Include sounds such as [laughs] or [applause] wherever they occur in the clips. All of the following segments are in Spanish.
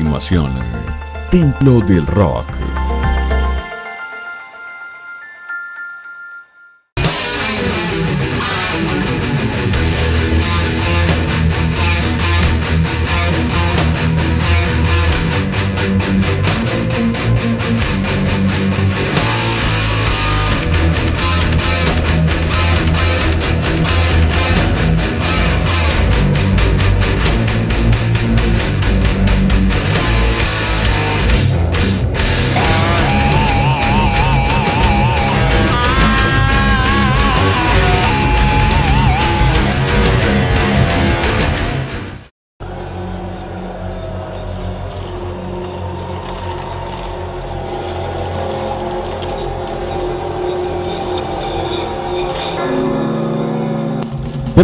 continuación, Templo del Rock.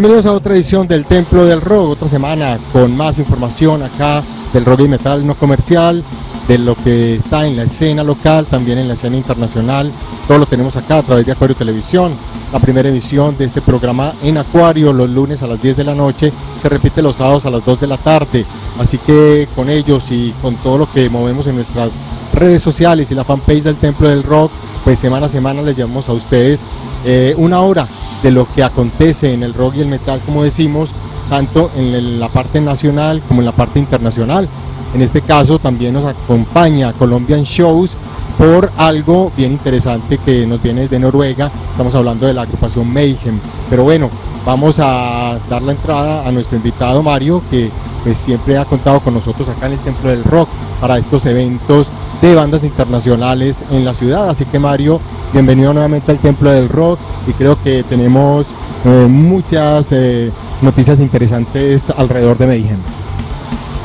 Bienvenidos a otra edición del Templo del Rock, otra semana con más información acá del rock y metal no comercial, de lo que está en la escena local, también en la escena internacional. Todo lo tenemos acá a través de Acuario Televisión. La primera emisión de este programa en Acuario los lunes a las 10 de la noche, se repite los sábados a las 2 de la tarde. Así que con ellos y con todo lo que movemos en nuestras redes sociales y la fanpage del Templo del Rock, pues semana a semana les llevamos a ustedes eh, una hora de lo que acontece en el rock y el metal, como decimos, tanto en la parte nacional como en la parte internacional. En este caso también nos acompaña Colombian Shows por algo bien interesante que nos viene de Noruega. Estamos hablando de la agrupación Mayhem. Pero bueno, vamos a dar la entrada a nuestro invitado Mario, que pues, siempre ha contado con nosotros acá en el Templo del Rock para estos eventos de bandas internacionales en la ciudad. Así que Mario, bienvenido nuevamente al Templo del Rock y creo que tenemos eh, muchas eh, noticias interesantes alrededor de Mayhem.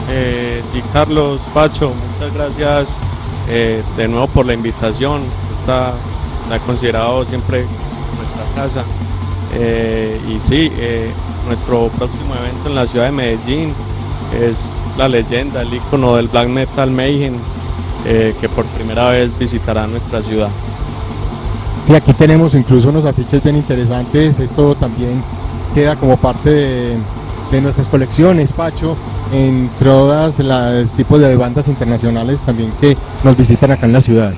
Eh, sí, Carlos, Pacho, muchas gracias de nuevo por la invitación. Está, la considerado siempre nuestra casa. y sí, nuestro próximo evento en la ciudad de Medellín es la leyenda, el icono del black metal Mayhem, que por primera vez visitará nuestra ciudad. Sí, aquí tenemos incluso unos afiches bien interesantes. Esto también queda como parte de, nuestras colecciones, Pacho, en todas las tipos de bandas internacionales también que nos visitan acá en la ciudad.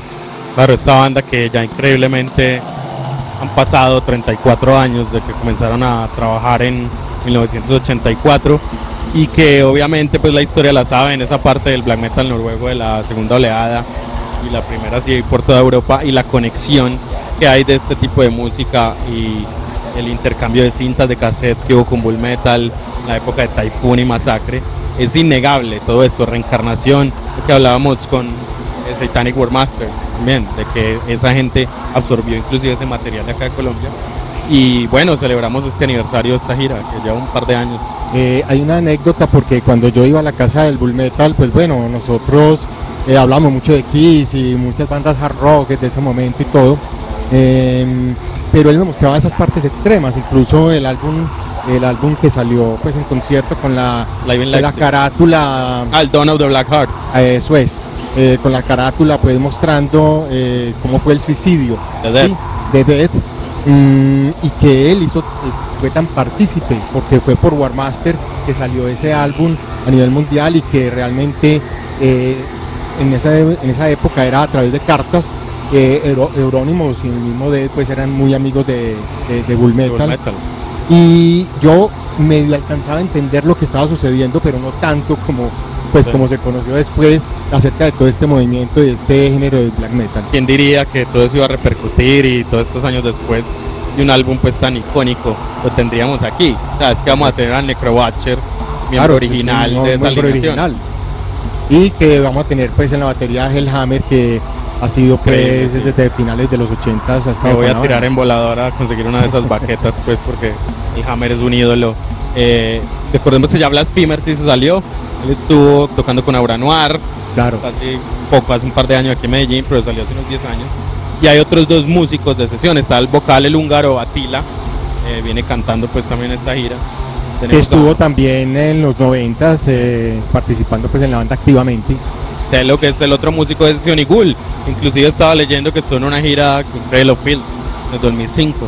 Claro, esta banda que ya increíblemente han pasado 34 años de que comenzaron a trabajar en 1984 y que obviamente pues la historia la saben, esa parte del black metal noruego de la segunda oleada y la primera sí por toda Europa y la conexión que hay de este tipo de música y el intercambio de cintas de cassettes que hubo con Bull Metal, la época de Typhoon y Masacre, es innegable todo esto, reencarnación, que hablábamos con Satanic War Master, también, de que esa gente absorbió inclusive ese material de acá de Colombia. Y bueno, celebramos este aniversario de esta gira, que lleva un par de años. Eh, hay una anécdota porque cuando yo iba a la casa del Bull Metal, pues bueno, nosotros eh, hablamos mucho de Kiss y muchas bandas hard rock de ese momento y todo. Em, pero él me mostraba esas partes extremas, incluso el álbum el álbum que salió pues en concierto con la, la carátula al Dawn of the Black Hearts eso es eh, con la carátula pues mostrando eh, cómo fue el suicidio de Death mm, y que él hizo eh, fue tan partícipe porque fue por Warmaster que salió ese álbum a nivel mundial y que realmente en, esa, en esa época era a través de cartas Eurónimos y el mismo de pues eran muy amigos de, de, Bull, Metal. Y yo medio alcanzaba a entender lo que estaba sucediendo, pero no tanto como pues como se conoció después acerca de todo este movimiento y este género de black metal. ¿Quién diría que todo eso iba a repercutir y todos estos años después de un álbum pues tan icónico lo tendríamos aquí? O sea, es que vamos a tener al Necrowatcher, miembro original de esa original. Y que vamos a tener pues en la batería Hellhammer que ha sido pues desde finales de los 80 hasta Me voy a tirar en voladora a conseguir una de esas [laughs] baquetas pues porque el Hammer es un ídolo. Eh, recordemos que ya Blasphemer sí se salió. Él estuvo tocando con Aura Noir. Claro. Hace poco, hace un par de años aquí en Medellín, pero salió hace unos 10 años. Y hay otros dos músicos de sesión. Está el vocal, el húngaro Atila. Eh, viene cantando pues también esta gira. estuvo también en los 90 eh, participando pues en la banda activamente lo que es el otro músico de Session y Ghoul. Inclusive estaba leyendo que estuvo en una gira con Trail of Field en 2005.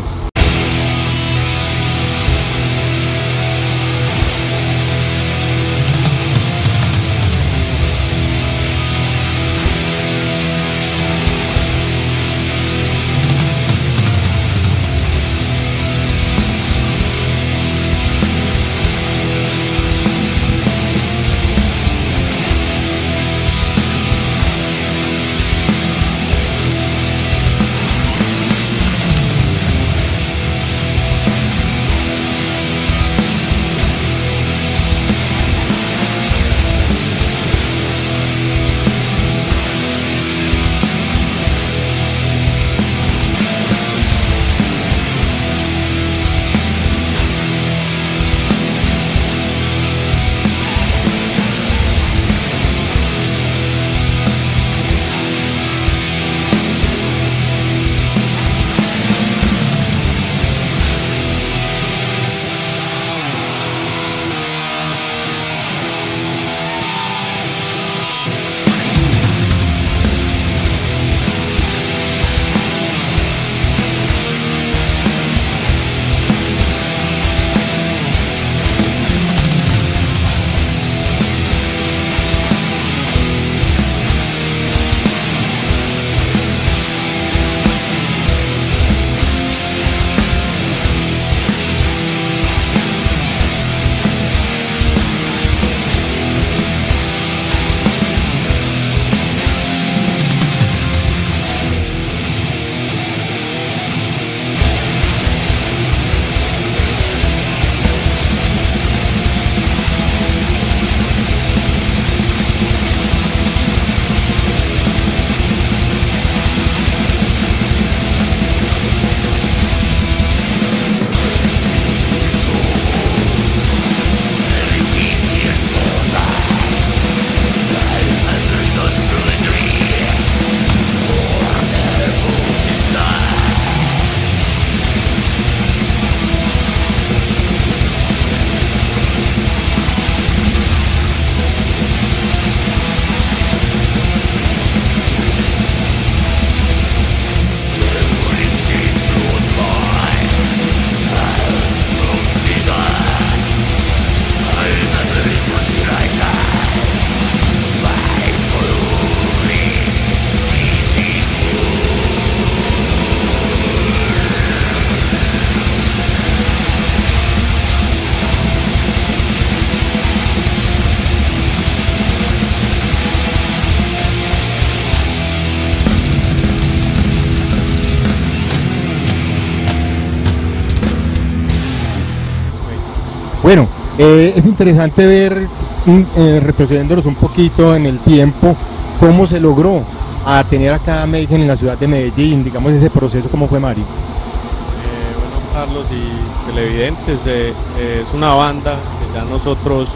Eh, es interesante ver, mm, eh, retrocediéndonos un poquito en el tiempo, cómo se logró a tener acá a Medellín en la ciudad de Medellín, digamos ese proceso, ¿cómo fue Mario? Eh, bueno, Carlos y televidentes, eh, eh, es una banda que ya nosotros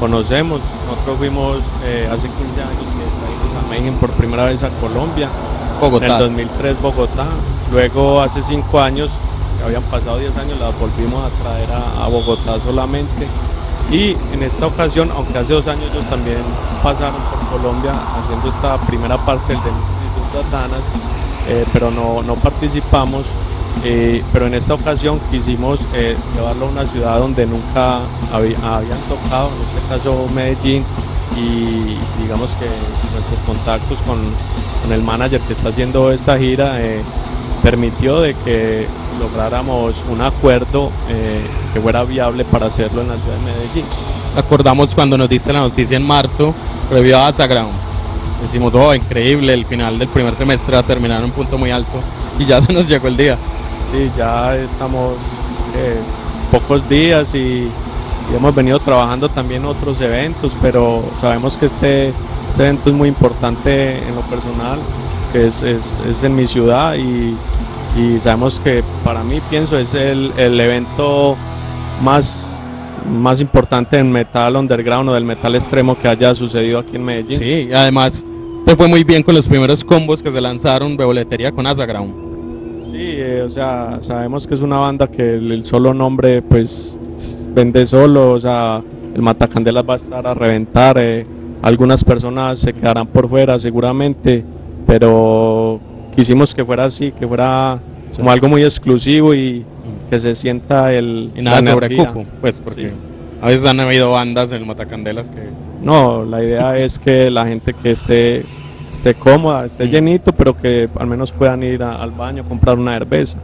conocemos. Nosotros fuimos eh, hace 15 años que traímos a Medellín por primera vez a Colombia. Bogotá. En el 2003 Bogotá. Luego hace 5 años, habían pasado 10 años, la volvimos a traer a, Bogotá solamente. Y en esta ocasión, aunque hace dos años ellos también pasaron por Colombia haciendo esta primera parte del de Satanas, eh, pero no, no participamos. eh, pero en esta ocasión quisimos eh, llevarlo a una ciudad donde nunca habían tocado, en este caso Medellín, y digamos que nuestros contactos con, con el manager que está haciendo esta gira eh, permitió de que lográramos un acuerdo eh, que fuera viable para hacerlo en la ciudad de Medellín. Acordamos cuando nos diste la noticia en marzo, previo a Sagrado. Decimos, oh, increíble, el final del primer semestre va a terminar en un punto muy alto y ya [laughs] se nos llegó el día. Sí, ya estamos eh, pocos días y, hemos venido trabajando también otros eventos, pero sabemos que este, este evento es muy importante en lo personal, que es, es- es en mi ciudad y, y sabemos que para mí pienso es el, el evento más, más importante en metal underground o del metal extremo que haya sucedido aquí en Medellín. Sí, además te fue muy bien con los primeros combos que se lanzaron de boletería con Asaground. Sí, eh, o sea, sabemos que es una banda que el, el solo nombre pues vende solo, o sea, el Matacandelas va a estar a reventar, eh, algunas personas se quedarán por fuera seguramente, pero quisimos que fuera así, que fuera como algo muy exclusivo y que se sienta el Y nada la sobre energía. cupo, pues porque Sí. a veces han habido bandas en el Matacandelas que... No, la idea es que la gente que esté esté cómoda, esté Mm. llenito, pero que al menos puedan ir a- al baño, comprar una cerveza.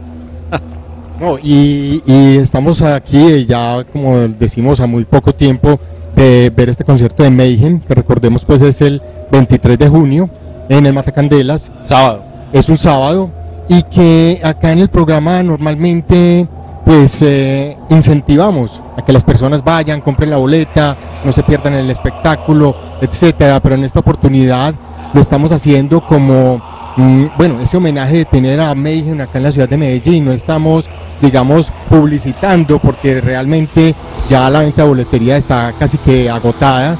[laughs] No, y, y estamos aquí eh, ya, como decimos, a muy poco tiempo de ver este concierto de Mayhem, que recordemos pues es el 23 de junio en el Matacandelas, Sábado. Es un sábado, y que acá en el programa normalmente pues eh, incentivamos a que las personas vayan, compren la boleta, no se pierdan el espectáculo, etcétera, pero en esta oportunidad lo estamos haciendo como mm, bueno, ese homenaje de tener a Mayhem acá en la ciudad de Medellín, no estamos digamos publicitando porque realmente ya la venta de boletería está casi que agotada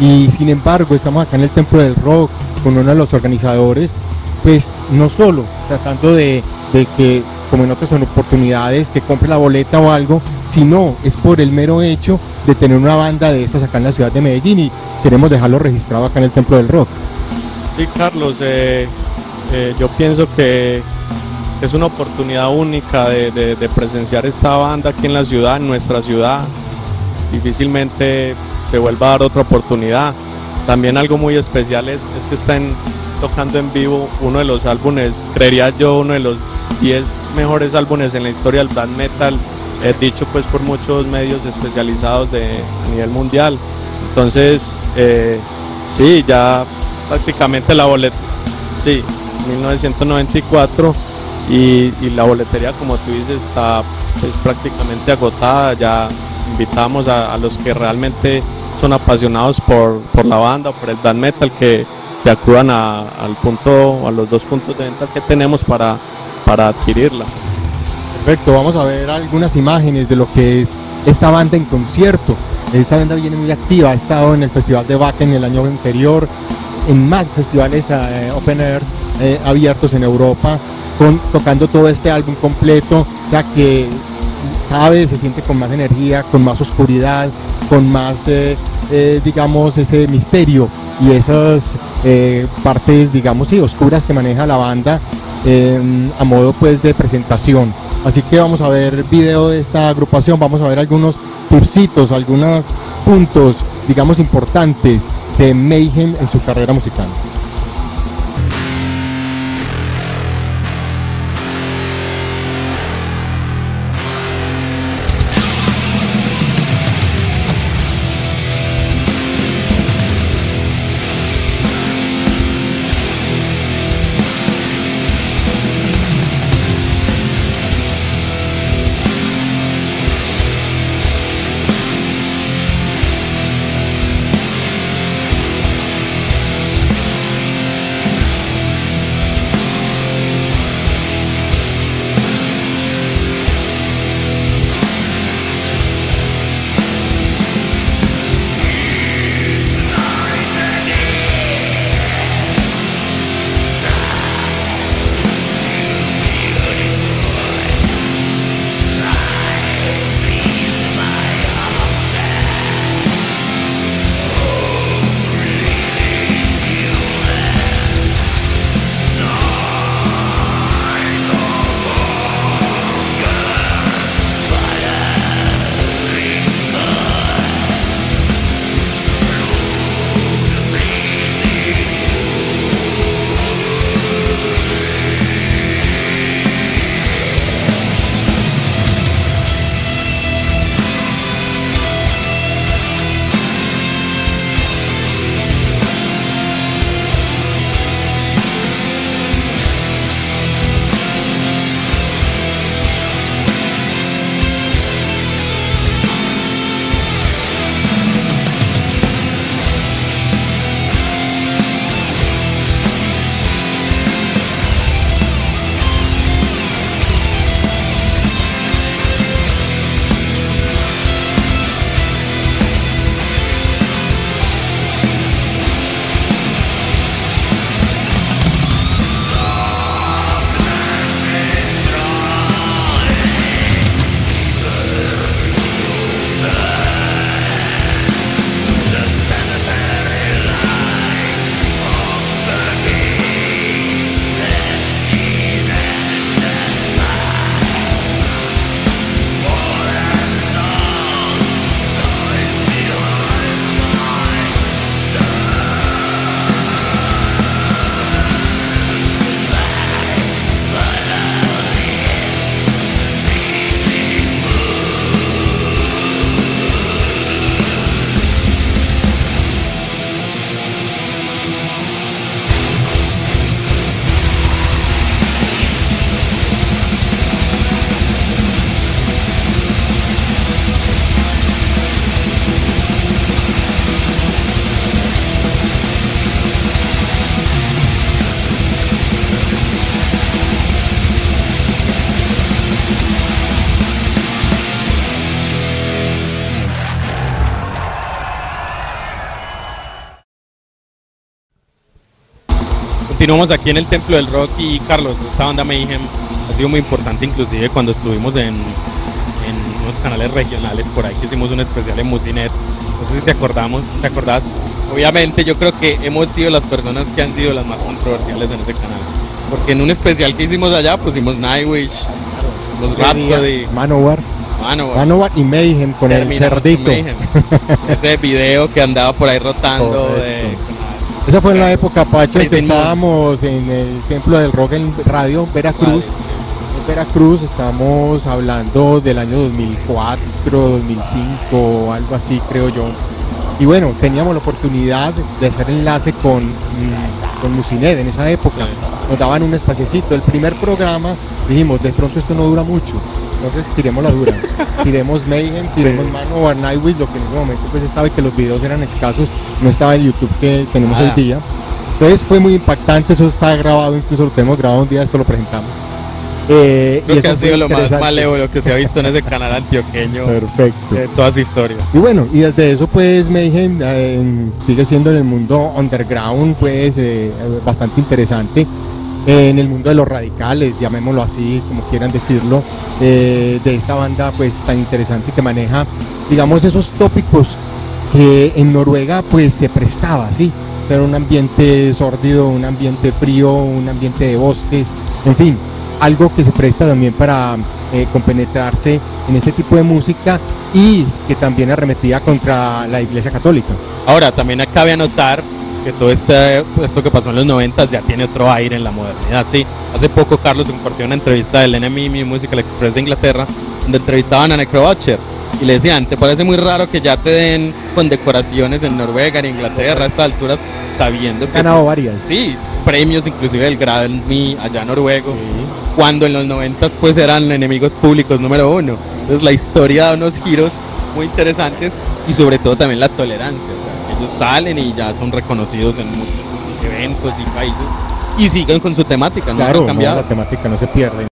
y sin embargo estamos acá en el Templo del Rock con uno de los organizadores pues no solo tratando de, de que, como en otras oportunidades, que compre la boleta o algo, sino es por el mero hecho de tener una banda de estas acá en la ciudad de Medellín y queremos dejarlo registrado acá en el Templo del Rock. Sí, Carlos, eh, eh, yo pienso que es una oportunidad única de, de- presenciar esta banda aquí en la ciudad, en nuestra ciudad. Difícilmente se vuelva a dar otra oportunidad. También algo muy especial es, es que están tocando en vivo uno de los álbumes, creería yo, uno de los 10 mejores álbumes en la historia del black metal, eh, dicho pues por muchos medios especializados de, a nivel mundial. Entonces, eh, sí, ya prácticamente la boleta, sí, 1994 y, la boletería como tú dices está pues, prácticamente agotada, ya invitamos a, los que realmente son apasionados por, por la banda por el black metal que, que acudan a- al punto, a los dos puntos de venta que tenemos para, para adquirirla. Perfecto, vamos a ver algunas imágenes de lo que es esta banda en concierto. Esta banda viene muy activa, ha estado en el Festival de Wacken el año anterior, en más festivales eh, open air eh, abiertos en Europa, tocando todo este álbum completo, ya que cada vez se siente con más energía, con más oscuridad, con más, eh, eh, digamos, ese misterio y esas eh, partes, digamos, sí, oscuras que maneja la banda eh, a modo pues de presentación. Así que vamos a ver video de esta agrupación, vamos a ver algunos tipsitos, algunos puntos, digamos, importantes de Mayhem en su carrera musical. Continuamos aquí en el Templo del Rock y Carlos, esta banda Mayhem ha sido muy importante inclusive cuando estuvimos en, en unos canales regionales por ahí que hicimos un especial en Musinet. No sé si te acordamos, te acordás. Obviamente yo creo que hemos sido las personas que han sido las más controversiales en ese canal. Porque en un especial que hicimos allá pusimos Nightwish, los Rhapsody, Manowar. Manowar, Manowar y Mayhem con el con cerdito. Mayhem. Ese video que andaba por ahí rotando de. Esa fue en la época, Pacho, en que estábamos en el Templo del Rock en Radio Veracruz. En Veracruz estamos hablando del año 2004, 2005, algo así creo yo. Y bueno, teníamos la oportunidad de hacer enlace con, mm, con Musinet en esa época. Nos daban un espaciecito. El primer programa dijimos, de pronto esto no dura mucho. Entonces tiremos la dura. tiremos Mayhem, tiremos Manowar, Nightwish, lo que en ese momento pues estaba que los videos eran escasos. No estaba el YouTube que tenemos Nada. hoy día. Entonces fue muy impactante, eso está grabado, incluso lo tenemos grabado un día, esto lo presentamos. Eh, Creo que ha sido lo más malévolo que se ha visto en ese canal antioqueño Perfecto. de toda su historia. Y bueno, y desde eso pues Mayhem eh, sigue siendo en el mundo underground pues eh, bastante interesante. En el mundo de los radicales, llamémoslo así, como quieran decirlo, eh, de esta banda pues tan interesante que maneja, digamos, esos tópicos que en Noruega pues se prestaba, ¿sí? Era un ambiente sórdido, un ambiente frío, un ambiente de bosques, en fin, algo que se presta también para eh, compenetrarse en este tipo de música y que también arremetía contra la Iglesia Católica. Ahora, también cabe anotar que todo este, esto que pasó en los 90 ya tiene otro aire en la modernidad, ¿sí? Hace poco Carlos compartió una entrevista del NME Musical Express de Inglaterra, donde entrevistaban a Necrobutcher y le decían, ¿te parece muy raro que ya te den condecoraciones en Noruega, en Inglaterra, a estas alturas, sabiendo que... ganado varias. Sí, premios inclusive del Grammy allá noruego, cuando en los 90 pues eran enemigos públicos número uno. Entonces la historia da unos giros muy interesantes y sobre todo también la tolerancia. O sea, ellos salen y ya son reconocidos en muchos eventos y países y siguen con su temática, no Claro, no, la temática no se pierde.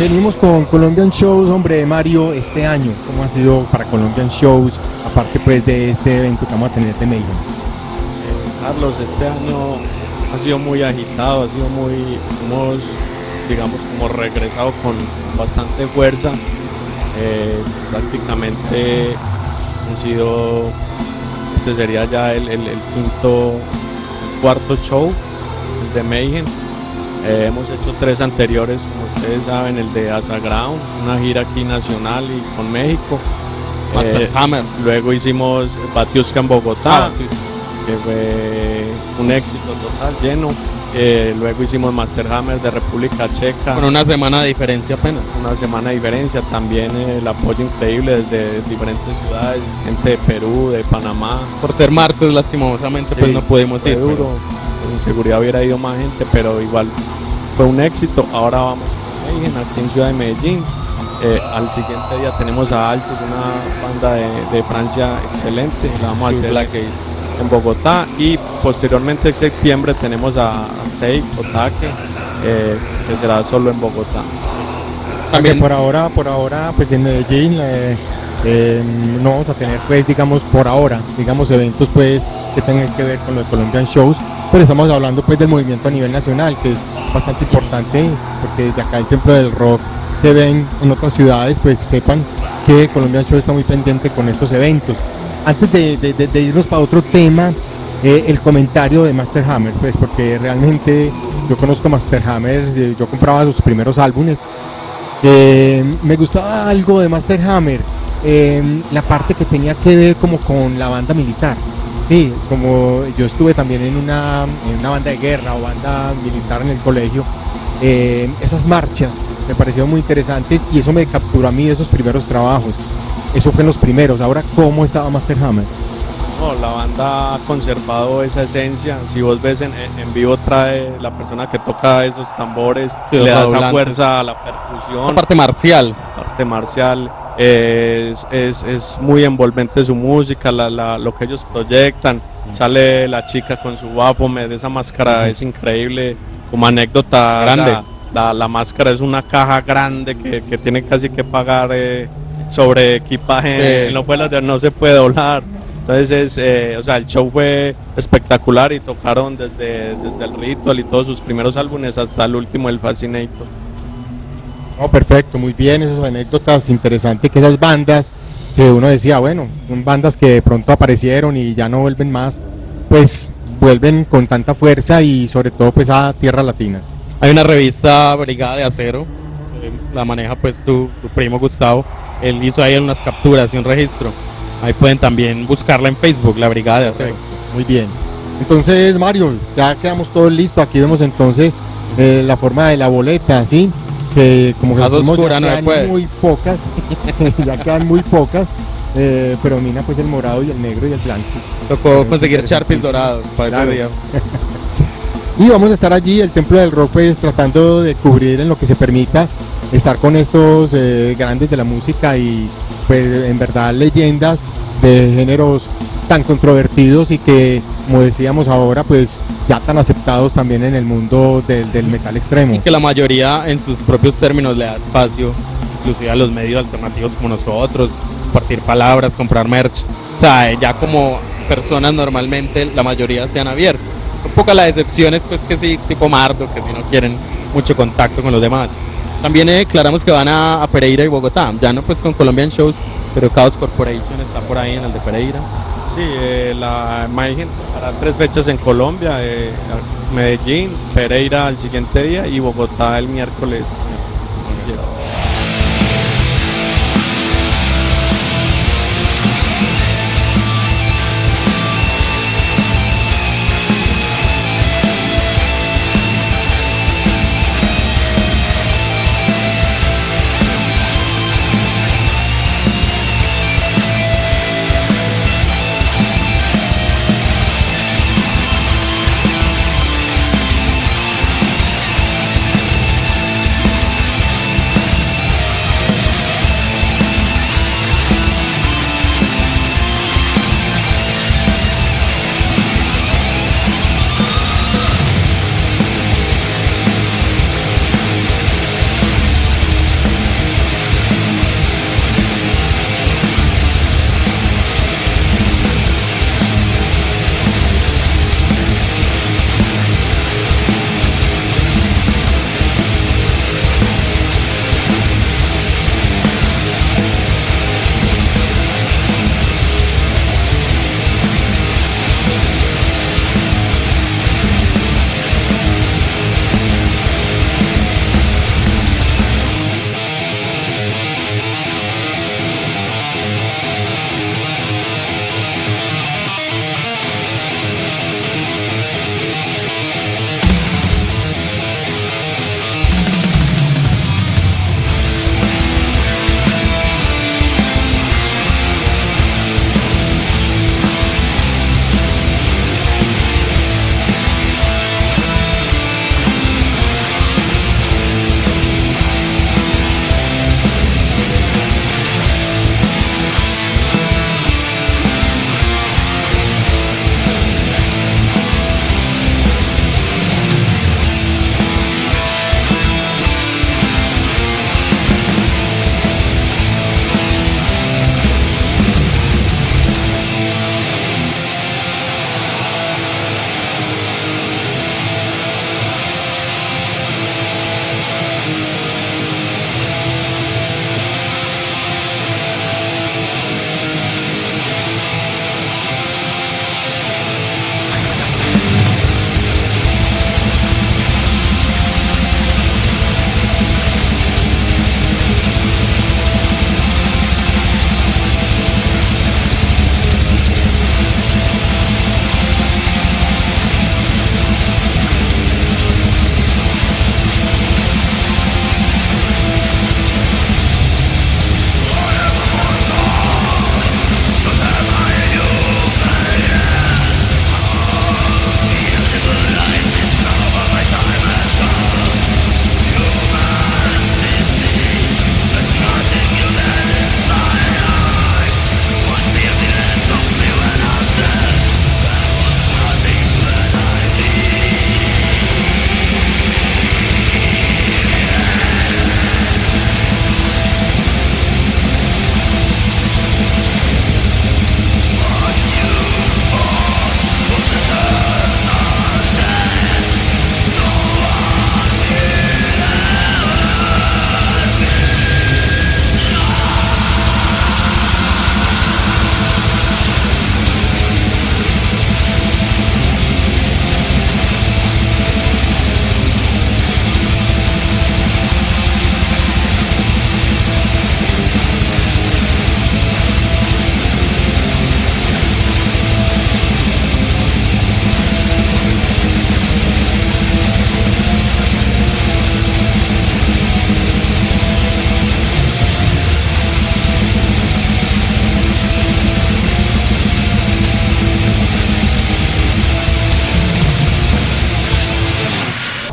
Venimos con Colombian Shows, hombre, Mario, este año, ¿cómo ha sido para Colombian Shows, aparte pues de este evento que vamos a tener de Mayhem? Carlos, este año ha sido muy agitado, ha sido muy, hemos, digamos, como regresado con bastante fuerza. Eh, prácticamente han sido, este sería ya el, el- el quinto, cuarto show de Mayhem. Eh, hemos hecho tres anteriores, como ustedes saben, el de Asa Ground, una gira aquí nacional y con México. Master Eh, Hammer. Luego hicimos Batiuska en Bogotá, Ah, sí. que fue un éxito total, lleno. Eh, luego hicimos Master Hammer de República Checa, Con una semana de diferencia apenas. una semana de diferencia. También eh, el apoyo increíble desde diferentes ciudades, gente de Perú, de Panamá. Por ser martes, lastimosamente, pues no pudimos ir. duro. pero- seguridad hubiera ido más gente, pero igual fue un éxito. Ahora vamos a Medellín, aquí en Ciudad de Medellín. Eh, al siguiente día tenemos a Alces, una banda de, de Francia excelente. La vamos a hacer en Bogotá y posteriormente en septiembre tenemos a, Take Otake, eh, que será solo en Bogotá. También por ahora, por ahora, pues en Medellín eh, eh, no vamos a tener, pues, digamos, por ahora, digamos, eventos, pues, que tengan que ver con los Colombian Shows, pero estamos hablando, pues, del movimiento a nivel nacional, que es bastante importante, porque desde acá el Templo del Rock que ven en otras ciudades, pues, sepan que Colombian Show está muy pendiente con estos eventos. Antes de, irnos para otro tema, eh, el comentario de Master Hammer, pues, porque realmente yo conozco Master Hammer, eh, yo compraba sus primeros álbumes eh, me gustaba algo de Master Hammer, la parte que tenía que ver como con la banda militar. Sí, como yo estuve también en una, en una banda de guerra o banda militar en el colegio, eh, esas marchas me parecieron muy interesantes y eso me capturó a mí de esos primeros trabajos. Eso fue en los primeros. Ahora, ¿cómo estaba Master Hammer? No, la banda ha conservado esa esencia. Si vos ves en, en vivo trae la persona que toca esos tambores, Sí, le da esa fuerza a la percusión. la parte marcial. arte marcial. Eh, Es, es, es muy envolvente su música, la, la- lo que ellos proyectan. Sale la chica con su Baphomet, esa máscara es increíble. Como anécdota, Grande. La, la- máscara es una caja grande que, que tiene casi que pagar eh, sobre equipaje Sí. en los vuelos de no se puede doblar. Entonces, es, eh, o sea, el show fue espectacular y tocaron desde, desde el Ritual y todos sus primeros álbumes hasta el último, el Fascinator. No, perfecto, muy bien, esas anécdotas interesantes que esas bandas que uno decía, bueno, son bandas que de pronto aparecieron y ya no vuelven más, pues vuelven con tanta fuerza y sobre todo pues a tierras latinas. Hay una revista Brigada de Acero, eh, la maneja pues tu, tu primo Gustavo. Él hizo ahí unas capturas y un registro. Ahí pueden también buscarla en Facebook, la Brigada de Acero. Perfecto, muy bien. Entonces, Mario, ya quedamos todos listos. Aquí vemos entonces eh, la forma de la boleta, ¿sí? Que como que oscura, ya no quedan puede. muy pocas, [laughs] ya quedan muy pocas, eh, predomina pues el morado y el negro y el blanco. Tocó Bueno, conseguir. Sharpies dorados para Claro. ese día. [laughs] Y vamos a estar allí, el Templo del Rock, pues tratando de cubrir en lo que se permita, estar con estos eh, grandes de la música y pues en verdad leyendas de géneros tan controvertidos y que, como decíamos ahora, pues ya tan aceptados también en el mundo del, del metal extremo. Y que la mayoría en sus propios términos le da espacio, inclusive a los medios alternativos como nosotros, compartir palabras, comprar merch. O sea, ya como personas normalmente la mayoría se han abierto. Un poco las excepciones, pues que sí, tipo Mardo, que si no quieren mucho contacto con los demás. También eh, declaramos que van a, a Pereira y Bogotá, ya no pues con Colombian Shows, pero Chaos Corporation está por ahí en el de Pereira. Sí, eh, la imagen hará tres fechas en Colombia, eh, Medellín, Pereira el siguiente día y Bogotá el miércoles.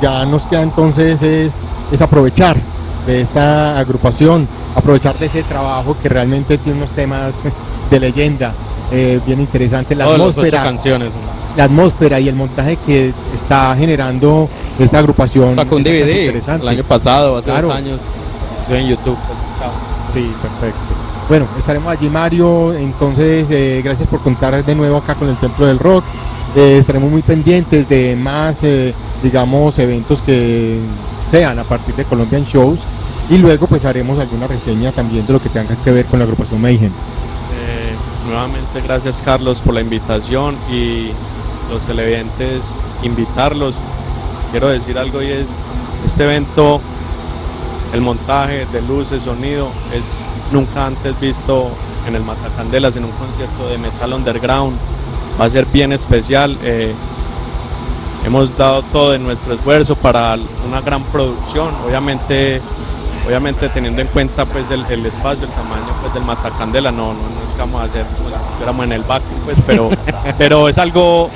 Ya nos queda entonces es, es aprovechar de esta agrupación, aprovechar de ese trabajo que realmente tiene unos temas [laughs] de leyenda eh, bien interesante, la atmósfera, canciones. la atmósfera y el montaje que está generando esta agrupación. Sacó un DVD el año pasado, hace Claro. dos años. Estoy en YouTube. pues. Sí, perfecto. Bueno, estaremos allí, Mario. Entonces, eh, gracias por contar de nuevo acá con el Templo del Rock. Estaremos muy pendientes de más, eh, digamos, eventos que sean a partir de Colombian Shows. Y luego, pues, haremos alguna reseña también de lo que tenga que ver con la agrupación Mayhem. Eh, nuevamente gracias Carlos por la invitación y los televidentes invitarlos. Quiero decir algo y es, este evento, el montaje de luces, sonido, es nunca antes visto en el Matacandelas, en un concierto de metal underground. Va a ser bien especial. eh, hemos dado todo de nuestro esfuerzo para una gran producción. Obviamente obviamente teniendo en cuenta pues el, el espacio, el tamaño pues del Matacandela, no, no, no es que vamos a hacer como si en el back pues, pero, [laughs] pero es algo,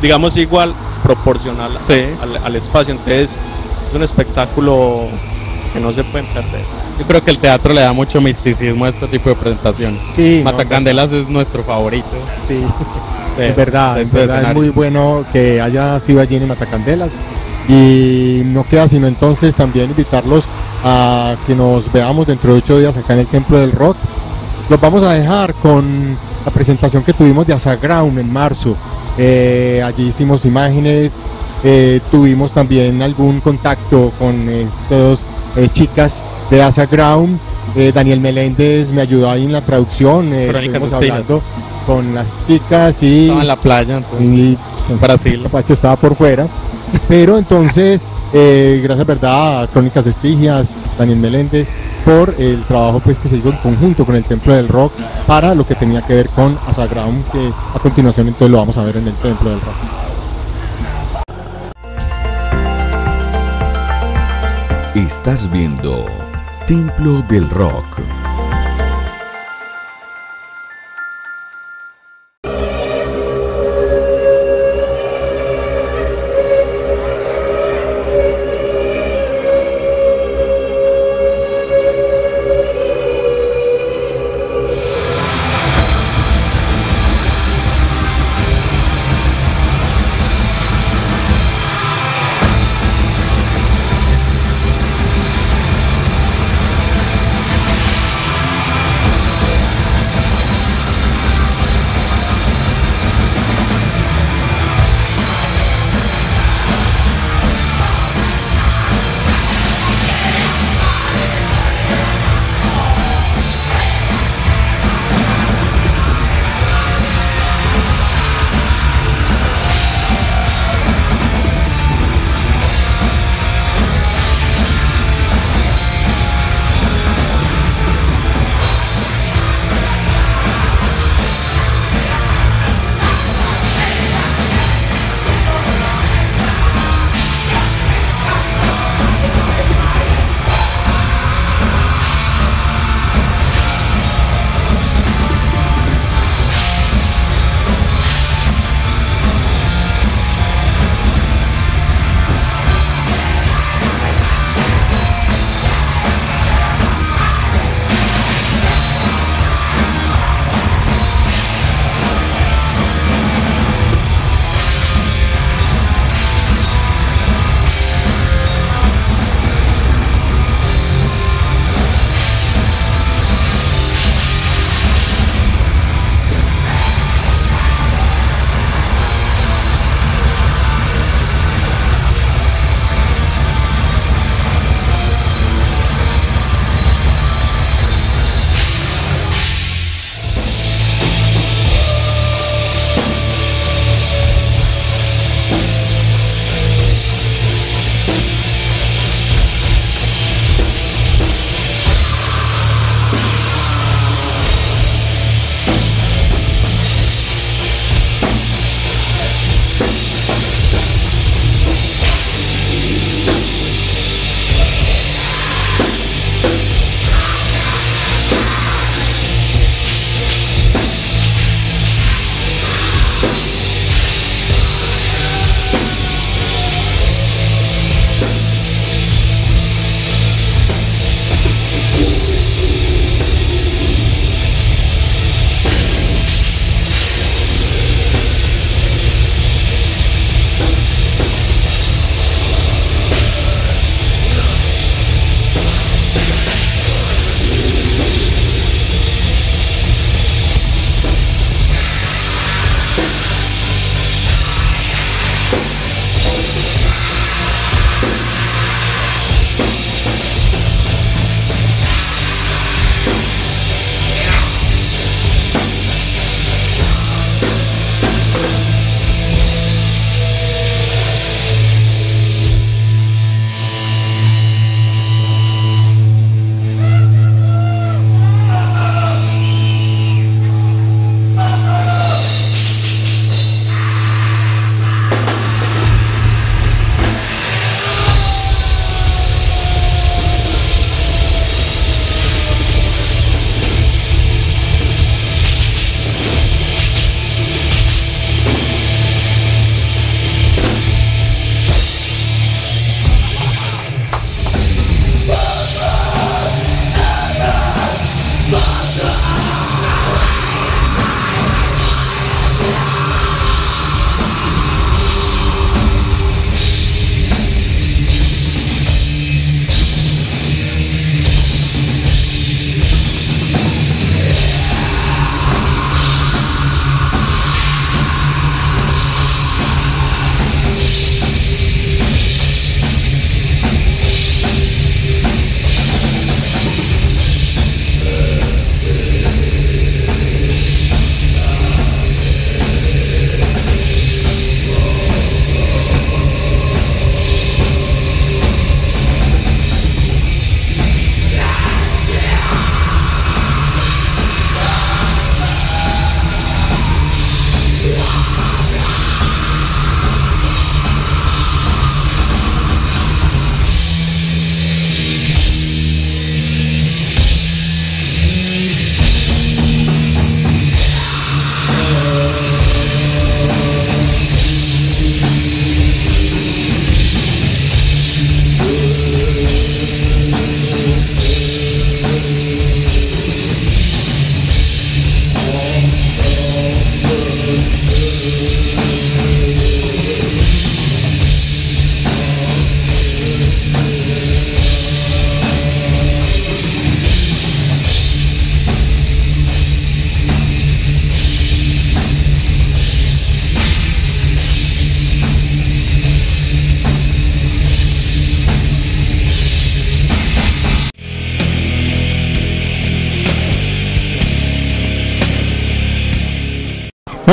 digamos igual, proporcional Sí. al, al espacio, entonces es un espectáculo que no se pueden perder. Yo creo que el teatro le da mucho misticismo a este tipo de presentación. Sí, no, Matacandelas es nuestro favorito. Sí, [laughs] es verdad, es verdad, es muy bueno que haya sido allí en Matacandelas. Y no queda sino entonces también invitarlos a que nos veamos dentro de ocho días acá en el Templo del Rock. Los vamos a dejar con la presentación que tuvimos de Asaground en marzo. Eh, allí hicimos imágenes, eh, tuvimos también algún contacto con estas eh, chicas de Asaground. Eh, Daniel Meléndez me ayudó ahí en la traducción. eh, estuvimos Espinas. hablando con las chicas y, Estaba en la playa, entonces, y en Brasil. Apache estaba por fuera. [laughs] Pero entonces, eh, gracias verdad a Crónicas Estigias, Daniel Meléndez, por el trabajo pues que se hizo en conjunto con el Templo del Rock para lo que tenía que ver con Asaground, que a continuación entonces lo vamos a ver en el Templo del Rock. Estás viendo Templo del Rock.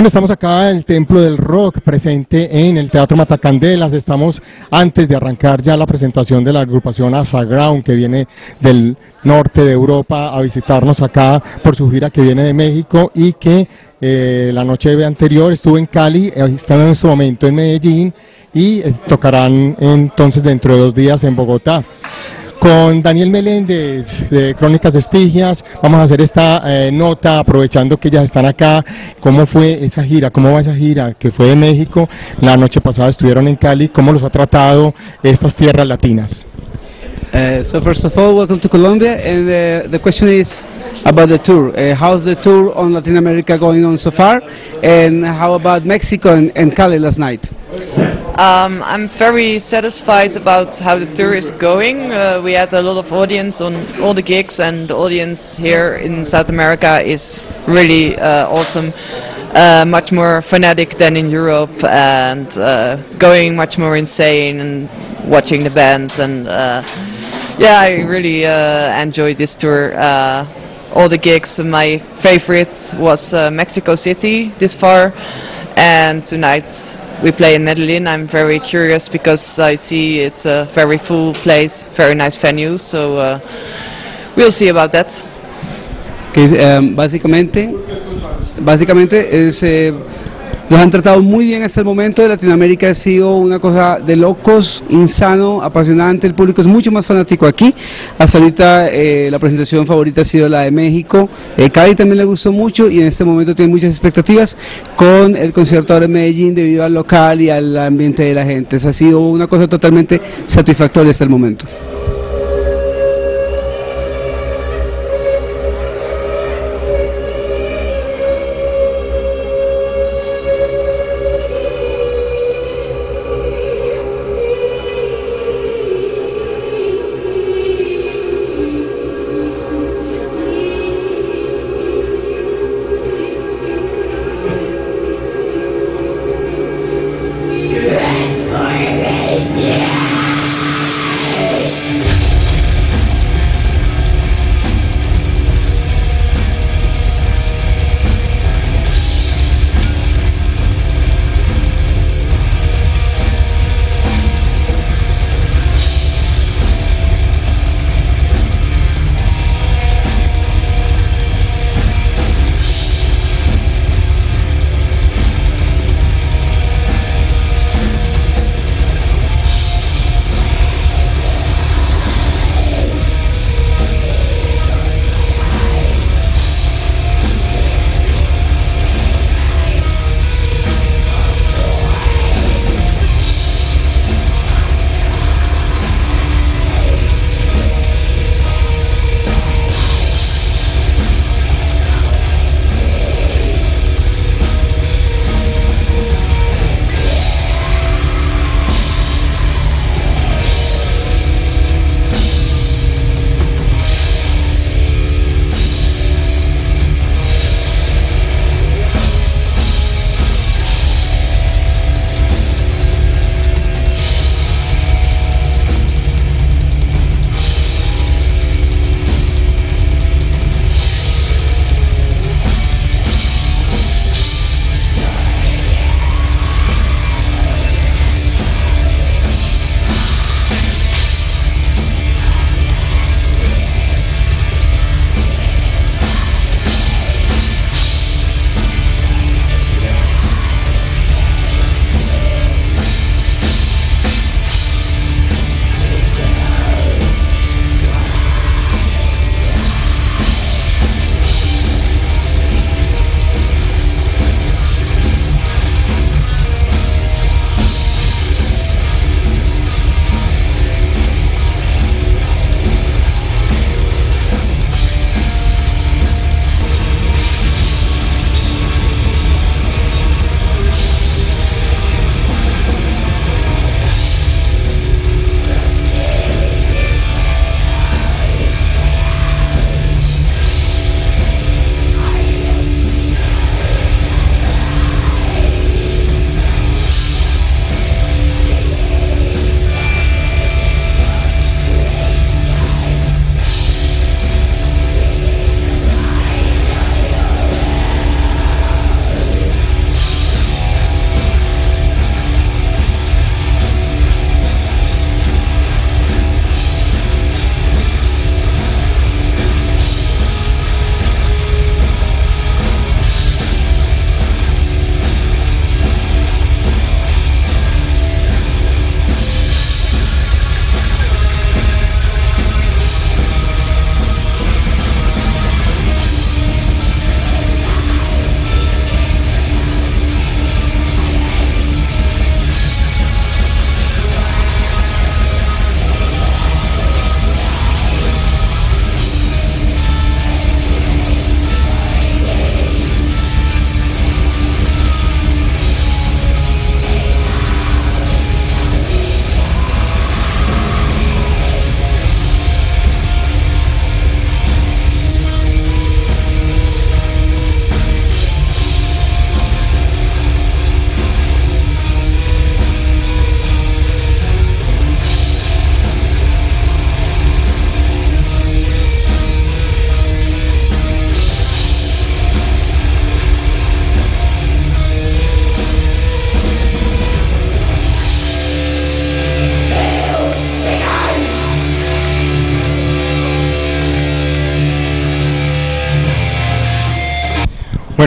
Bueno, estamos acá en el Templo del Rock, presente en el Teatro Matacandelas. Estamos antes de arrancar ya la presentación de la agrupación Asaground, que viene del norte de Europa a visitarnos acá por su gira que viene de México y que eh, la noche anterior estuvo en Cali, eh, están en este momento en Medellín y eh, tocarán entonces dentro de dos días en Bogotá con Daniel Meléndez de Crónicas Estigias. Vamos a hacer esta eh, nota aprovechando que ya están acá. ¿Cómo fue esa gira? ¿Cómo va esa gira que fue de México? La noche pasada estuvieron en Cali. ¿Cómo los ha tratado estas tierras latinas? Uh, so first of all, welcome to Colombia, and uh, the question is about the tour. Uh, how's the tour on Latin America going on so far, and how about Mexico and, and Cali last night? Um, I'm very satisfied about how the tour is going. Uh, we had a lot of audience on all the gigs, and the audience here in South America is really uh, awesome. Uh, much more fanatic than in Europe, and uh, going much more insane and watching the bands. And uh, yeah, I really uh, enjoyed this tour. all the gigs. My favorite was Mexico City this far, and tonight we play in Medellin. I'm very curious because I see it's a very full place, very nice venue. So uh, we'll see about that. Que um, básicamente, básicamente es Nos han tratado muy bien hasta el momento. Latinoamérica ha sido una cosa de locos, insano, apasionante. El público es mucho más fanático aquí. Hasta ahorita eh, la presentación favorita ha sido la de México. Eh, Cali también le gustó mucho y en este momento tiene muchas expectativas con el concierto ahora en Medellín debido al local y al ambiente de la gente. ha sido una cosa totalmente satisfactoria hasta el momento.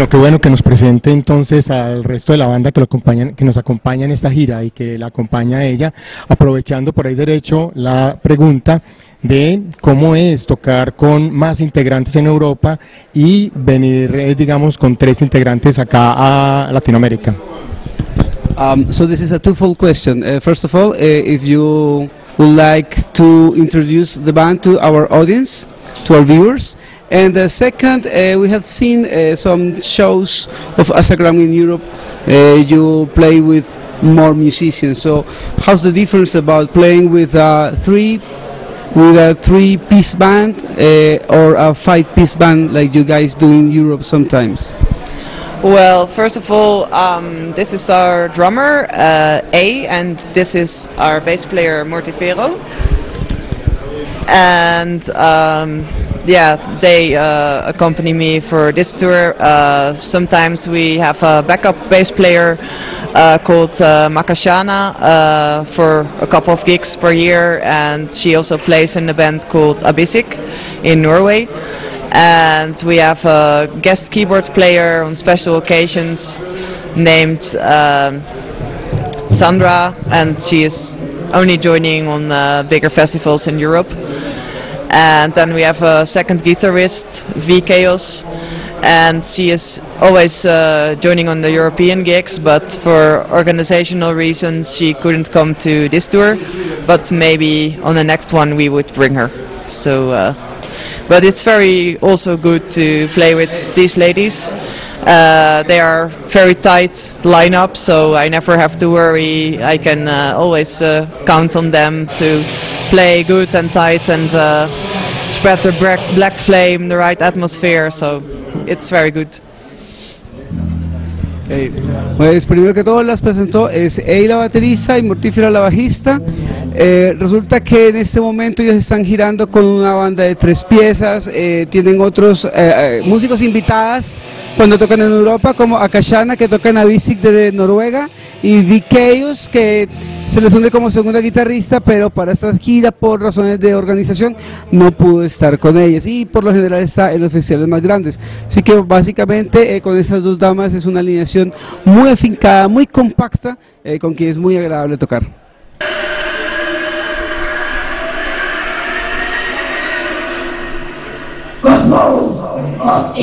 Bueno, qué bueno que nos presente entonces al resto de la banda que, lo acompañan, que nos acompaña en esta gira y que la acompaña a ella, aprovechando por ahí derecho la pregunta de cómo es tocar con más integrantes en Europa y venir, eh, digamos, con tres integrantes acá a Latinoamérica. Um, so this is a twofold question. Uh, first of all, uh, if you would like to introduce the band to our audience, to our viewers, And the second, uh, we have seen uh, some shows of Asagram in Europe. Uh, you play with more musicians. So, how's the difference about playing with a three, with a three-piece band or a five-piece band like you guys do in Europe sometimes? Well, first of all, um, this is our drummer, uh, A, and this is our bass player, Mortifero. And um, yeah, they uh, accompany me for this tour. Uh, sometimes we have a backup bass player uh, called uh, Makashana uh, for a couple of gigs per year, and she also plays in a band called Abisik in Norway. And we have a guest keyboard player on special occasions named um, Sandra, and she is only joining on uh, bigger festivals in Europe and then we have a second guitarist, V Chaos, and she is always uh, joining on the European gigs, but for organizational reasons she couldn't come to this tour, but maybe on the next one we would bring her. So, uh, but it's very also good to play with these ladies. Uh, they are very tight lineup, so I never have to worry. I can uh, always uh, count on them to play good and tight and uh, spread the black, flame, the right atmosphere, so it's very good. Okay. Pues primero que todo las presentó es Ey la baterista y Mortífera la bajista. Eh, resulta que en este momento ellos están girando con una banda de tres piezas, eh, tienen otros eh, eh, músicos invitadas cuando tocan en Europa como Akashana que toca en Avicii de Noruega y Vikeus que se les une como segunda guitarrista, pero para esta gira, por razones de organización, no pudo estar con ellas. Y por lo general está en los festivales más grandes. Así que básicamente eh, con estas dos damas es una alineación muy afincada, muy compacta, eh, con quien es muy agradable tocar. Cosmo of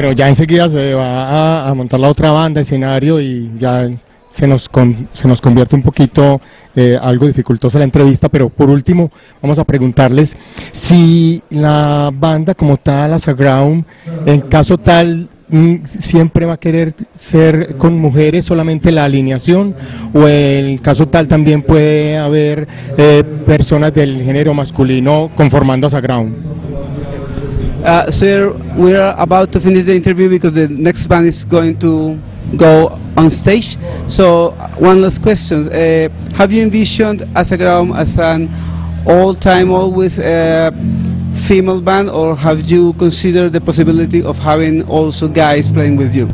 pero ya enseguida se va a, montar la otra banda, escenario y ya se nos, se nos convierte un poquito eh, algo dificultosa la entrevista, pero por último vamos a preguntarles si la banda como tal, Asa Ground, en caso tal mm, siempre va a querer ser con mujeres solamente la alineación o en el caso tal también puede haber eh, personas del género masculino conformando a Ground. Uh, sir, we are about to finish the interview because the next band is going to go on stage. So, one last question: uh, Have you envisioned Asagram as an all-time, always uh, female band, or have you considered the possibility of having also guys playing with you?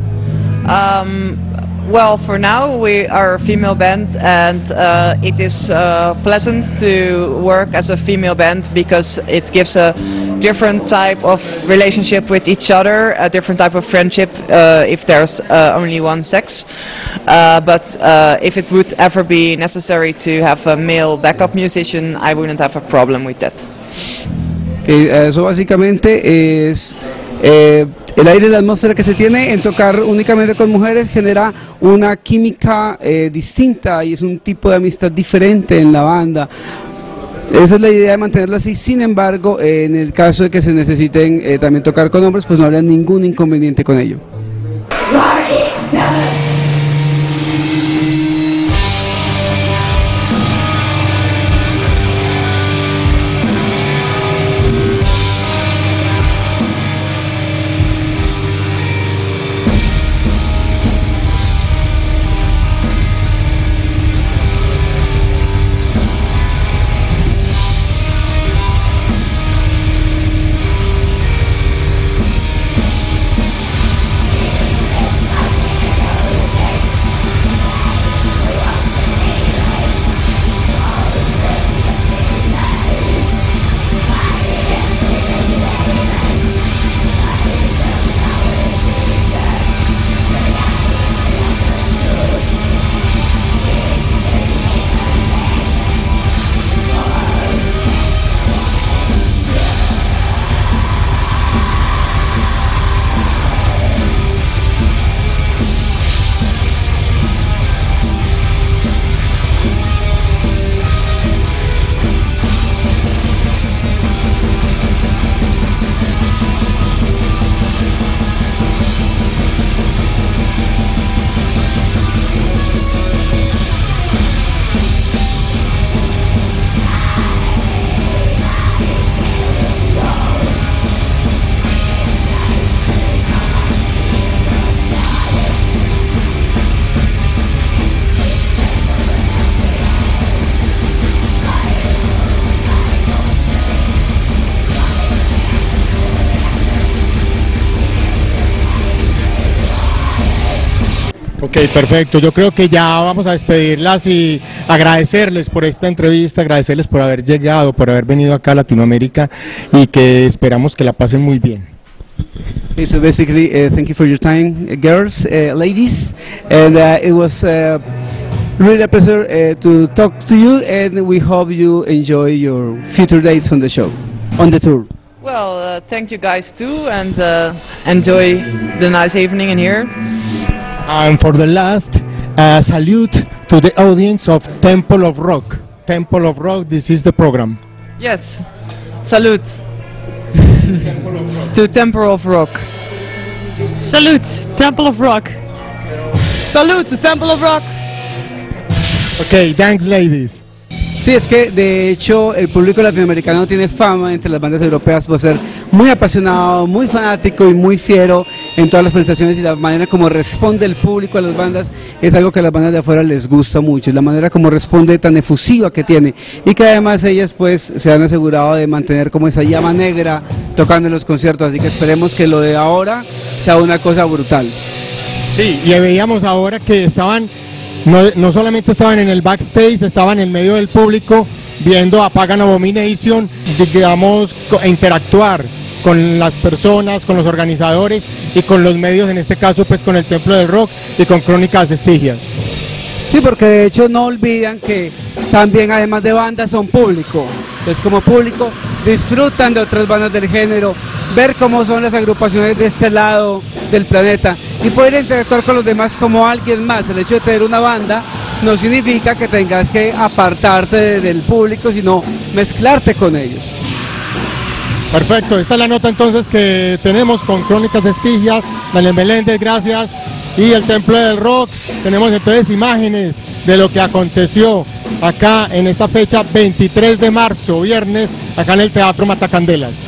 Um, well, for now we are a female band, and uh, it is uh, pleasant to work as a female band because it gives a different type of relationship with each other, a different type of friendship uh, if there's uh, only one sex. Uh, but uh, if it would ever be necessary to have a male backup musician, I wouldn't have a problem with that. Eso básicamente es eh, el aire y la atmósfera que se tiene en tocar únicamente con mujeres genera una química eh, distinta y es un tipo de amistad diferente en la banda. Esa es la idea de mantenerlo así, sin embargo, en el caso de que se necesiten eh, también tocar con hombres, pues no habría ningún inconveniente con ello. Perfecto. Yo creo que ya vamos a despedirlas y agradecerles por esta entrevista, agradecerles por haber llegado, por haber venido acá a Latinoamérica y que esperamos que la pasen muy bien. Okay, so basically, uh, thank you for your time, uh, girls, uh, ladies, and uh, it was uh, really a pleasure uh, to talk to you, and we hope you enjoy your future dates on the show, on the tour. Well, thank you guys too, and enjoy the nice evening in here. And for the last, uh, salute to the audience of Temple of Rock. Temple of Rock, this is the program. Yes, salute to Temple of Rock. Salute, Temple of Rock. Salute to Temple of Rock. Okay, thanks ladies. Sí, es que de hecho el público latinoamericano tiene fama entre las bandas europeas por ser muy apasionado, muy fanático y muy fiero en todas las presentaciones y la manera como responde el público a las bandas es algo que a las bandas de afuera les gusta mucho, es la manera como responde tan efusiva que tiene y que además ellas pues se han asegurado de mantener como esa llama negra tocando en los conciertos, así que esperemos que lo de ahora sea una cosa brutal. Sí, y veíamos ahora que estaban no, solamente estaban en el backstage, estaban en medio del público viendo a Pagan Abomination, digamos, interactuar con las personas, con los organizadores y con los medios, en este caso pues con el Templo del Rock y con Crónicas Estigias. Sí, porque de hecho no olvidan que también además de bandas son público. Entonces como público disfrutan de otras bandas del género, ver cómo son las agrupaciones de este lado del planeta y poder interactuar con los demás como alguien más. El hecho de tener una banda no significa que tengas que apartarte del público, sino mezclarte con ellos. Perfecto, esta es la nota entonces que tenemos con Crónicas Estigias, Daniel Meléndez, gracias, y el Templo del Rock. Tenemos entonces imágenes de lo que aconteció acá en esta fecha 23 de marzo, viernes, acá en el Teatro Matacandelas.